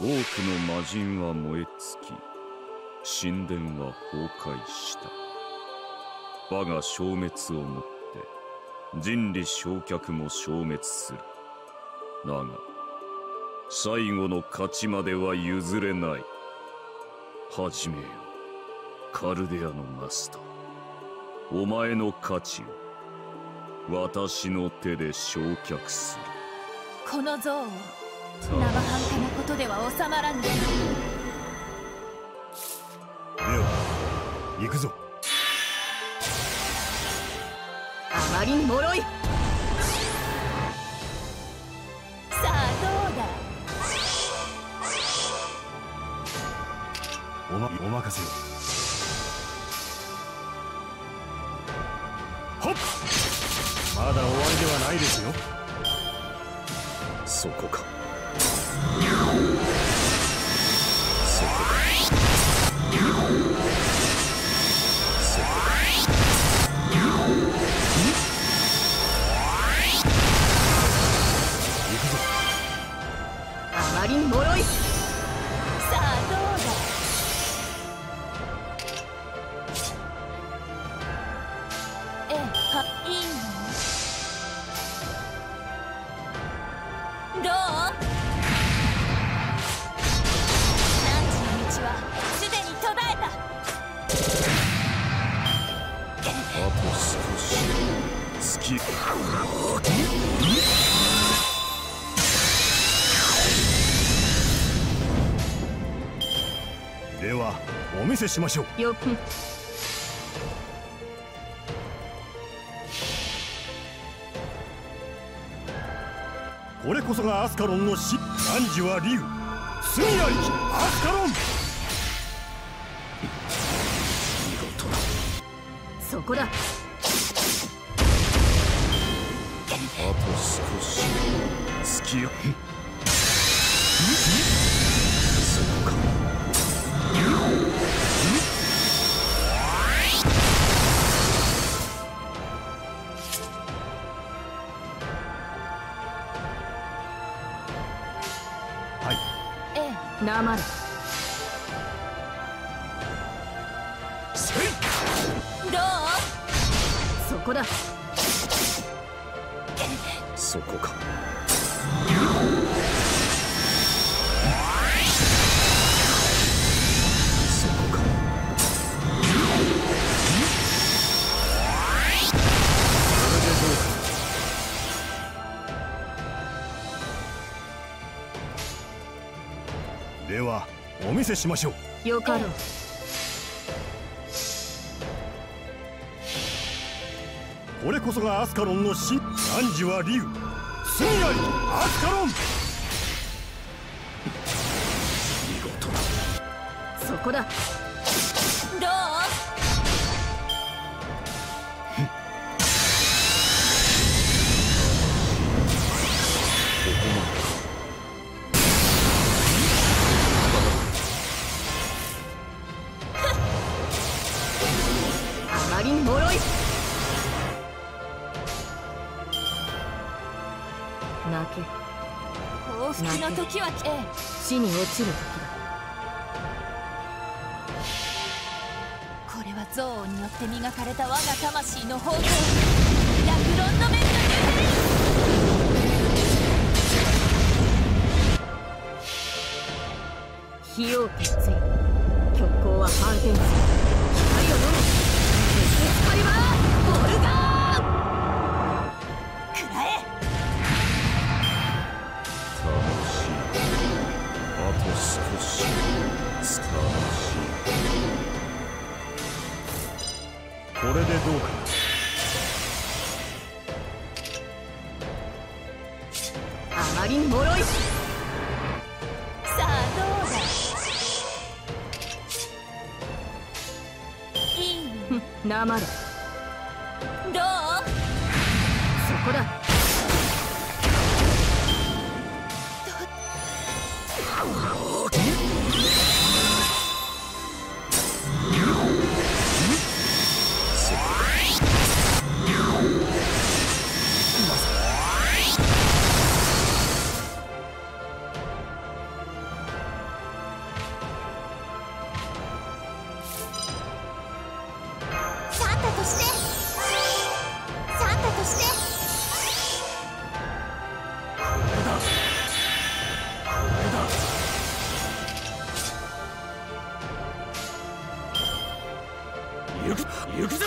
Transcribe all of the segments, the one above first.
多くの魔人は燃え尽き神殿は崩壊した。我が消滅をもって人理焼却も消滅する。だが最後の勝ちまでは譲れない。始めよカルデアのマスター。お前の価値を私の手で焼却する。この像を生半可では収まらぬでは行くぞ。あまりに脆い。さあどうだ？おまお任せほっ！まだ終わりではないですよ。そこかと少し。月ではお見せしましょう。よく。これこそがアスカロンの死。汝は竜罪ありきアスカロンこだ。あと少し。月よ。そこかはいええなまこだ。そこか。そこか。ではお見せしましょう。よかろうこれこそがアスカロンの死。汝は竜罪あり。きアスカロン。そこだ。どう？あまりに脆い泣け。報復の時はええ。死に落ちる時だ。これは憎悪によって磨かれた我が魂の宝刀ラクロンの面これでどうかあまりもろいさあどうだ？いい生でどうそこだ？ど行く行くぞ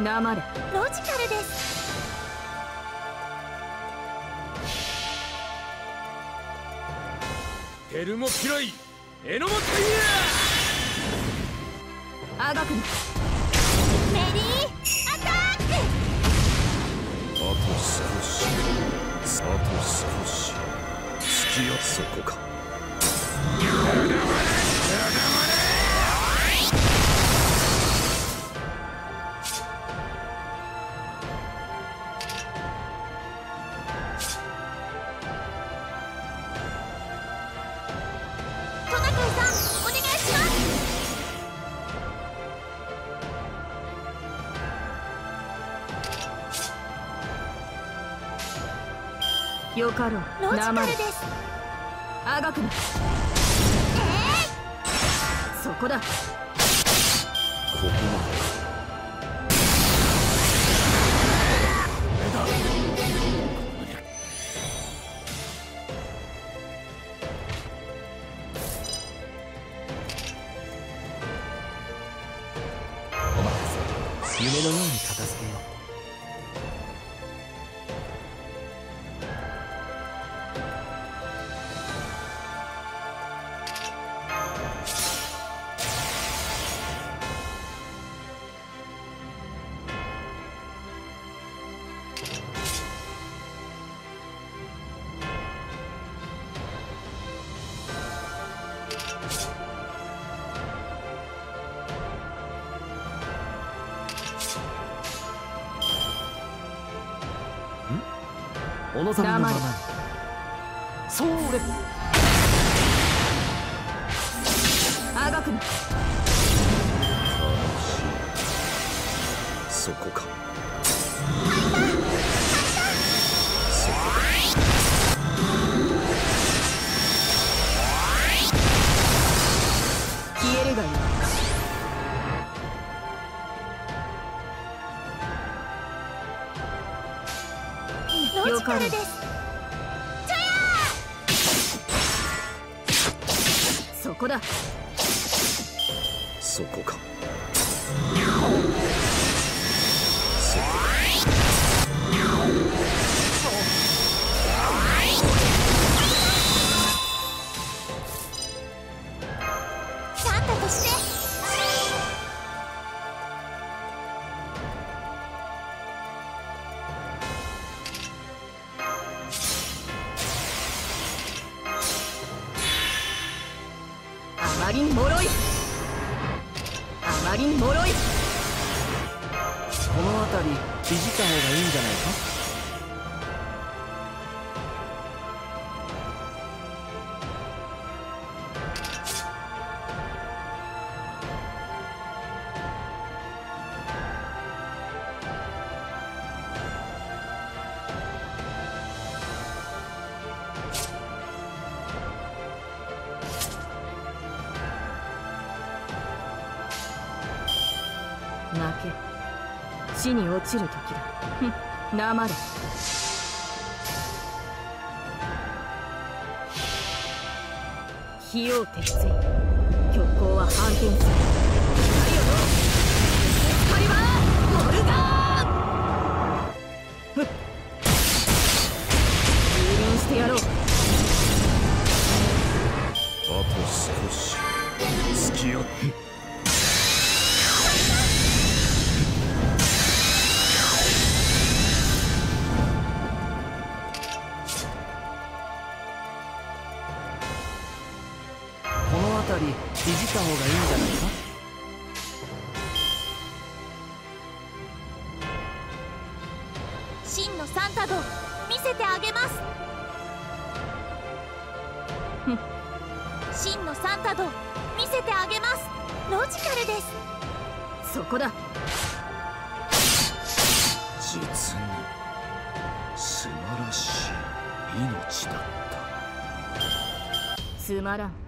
なまれ。ロジカルです。テルモピロイエノモタイあがくのメリーアタック。あと少し。あと少し。付き合そこかよかろロジうなまれカルです。あがくのえそこだうお望みのままに黙それあがくのそこかロジカルですそこだ。そこかりに脆い。あまりに脆い。この辺りいじった方がいいんじゃないか？地に落ちる時だ。ふんなまれ。火を鉄槌極光は反転する。太陽のエスカいじった方がいいんじゃないか？真のサンタ号見せてあげます。真のサンタ号見せてあげます。ロジカルです。そこだ。実に素晴らしい命だった。つまらん